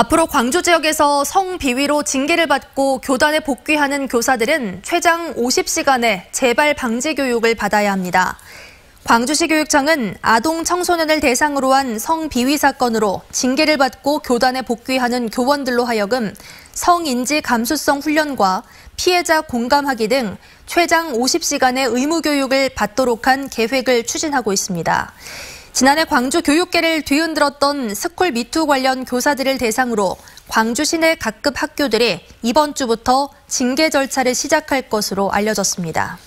앞으로 광주 지역에서 성비위로 징계를 받고 교단에 복귀하는 교사들은 최장 50시간의 재발 방지 교육을 받아야 합니다. 광주시 교육청은 아동 청소년을 대상으로 한 성비위 사건으로 징계를 받고 교단에 복귀하는 교원들로 하여금 성인지 감수성 훈련과 피해자 공감하기 등 최장 50시간의 의무 교육을 받도록 한 계획을 추진하고 있습니다. 지난해 광주 교육계를 뒤흔들었던 스쿨 미투 관련 교사들을 대상으로 광주 시내 각급 학교들이 이번 주부터 징계 절차를 시작할 것으로 알려졌습니다.